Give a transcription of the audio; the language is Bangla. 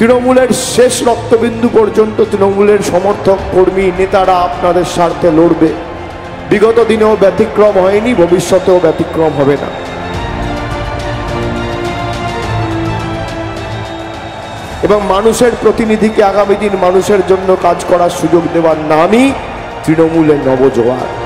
তৃণমূলের শেষ রক্তবিন্দু পর্যন্ত তৃণমূলের সমর্থক, কর্মী, নেতারা আপনাদের স্বার্থে লড়বে। বিগত দিনেও ব্যতিক্রম হয়নি, ভবিষ্যতেও ব্যতিক্রম হবে না। এবং মানুষের প্রতিনিধিকে আগামী দিন মানুষের জন্য কাজ করার সুযোগ দেওয়ার নামই তৃণমূলের নবজোয়ার।